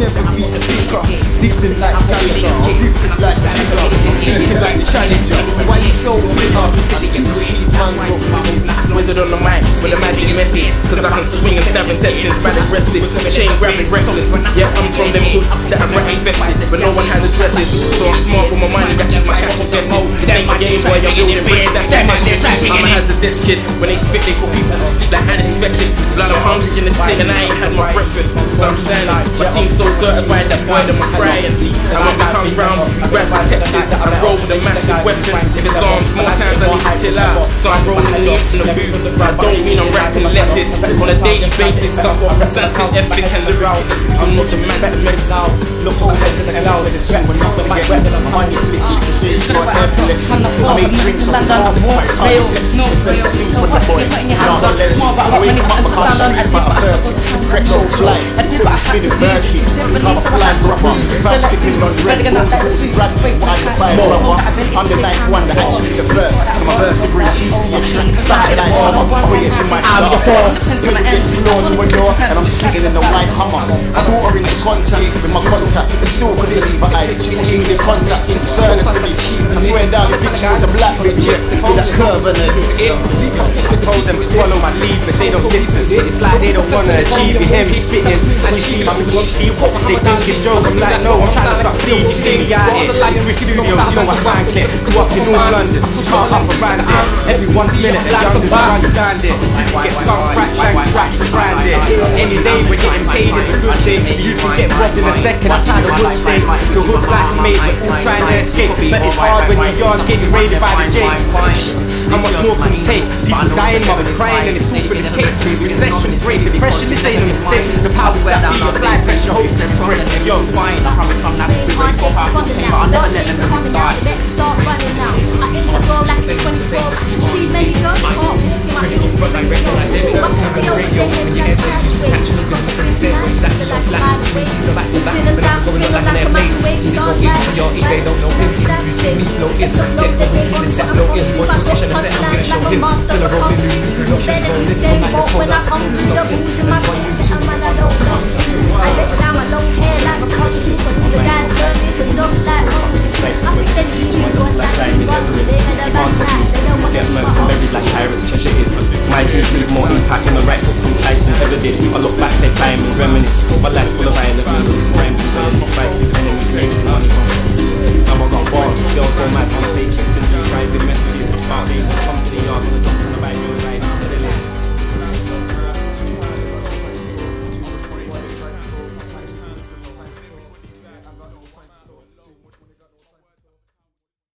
never be a seeker. Dissing like Gallagher, ripping like trigger, looking like challenger. Why you so bitter? Too sweet, man, bro. Wizard on the mic with a magic message Cause I can swing and stab intestines Bad aggressive, chain grabbing reckless. Yeah, I'm from them hoods that are rat infested But no one has addresses. So I'm smart with my money, that is my cash invested This ain't a game boy, I'm building bricks. That can I'm a hazardous kid When they spit they call people like unexpected Blood I'm hungry in the city and I ain't had my breakfast. So I'm shining, my team's so certified that boy them are crying. And when we come round, grab protectors I roll with a massive weapon. If it's on small times I need to chill out. So I'm rolling in the booth I don't mean I'm rapping lettuce. On a daily basis, I've got presented ethic and lyric I'm not a man to mess out Look over to the cloud sea when nothing get money flicks. You can see it's got epilepsy. I make drinks on the bar, but it's hard to sleep with the boy. Now I let it wake up, I can't sleep about a perfect. Fly, spinning bird kicks. I'm a fly rubber, without sipping on red. Grab me why you buy. I'm the ninth one actually the first. I'm a verse bring G to your track. Back like summer, creating my style. Good against the law to a door, and I'm sitting in the white hummer. I brought her into contact with my contact, it's still couldn't leave. She was in the contact, concerning for this. I swear down, the she was a black bitch with that in to follow my lead, but they don't listen. It's like they don't wanna achieve. You hear me spitting, and you see my people see what they think it's joke. I'm like, no, I'm trying to succeed. You see me out here, like Chris Studios, you know I sound clear. Go up in North London, can't up around it. Every one minute, the youngest run down there. Get skunk, crack, shank, scratch, around it. Any day we're getting paid is a good thing. You can get robbed in a second, that's how the hood stays. The hood's like a maze, we're all trying to escape. But it's hard when your yard's getting raided by the Jays. How much more can we take? People dying, mothers crying, and it's all for the cake. Recession, great depression, this ain't a mistake. The powers that be, apply pressure, hope to break. Yo, fine, I promise I'm not going to break up after the but I'll never let them die. Let's start running now. I in the world like it's 24. See many go off. My little front like regular like this. I'm see over when you enter, you just catch me just from the stairways. That's the like last ways. So back to back, but I'm going on like a microwave. You go in your eBay, don't know him. You see me flow new, new production, rolling. Don't mind the corner, I'm still stopping. I'm on I down my